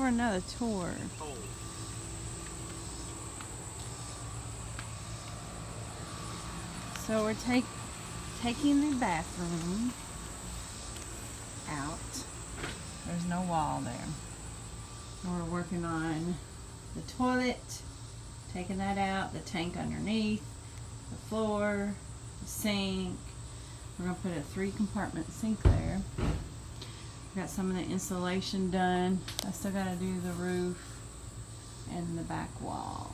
for another tour. So we're take, taking the bathroom out. There's no wall there. We're working on the toilet, taking that out, the tank underneath, the floor, the sink. We're gonna put a three compartment sink there. Got some of the insulation done. I still gotta do the roof and the back wall.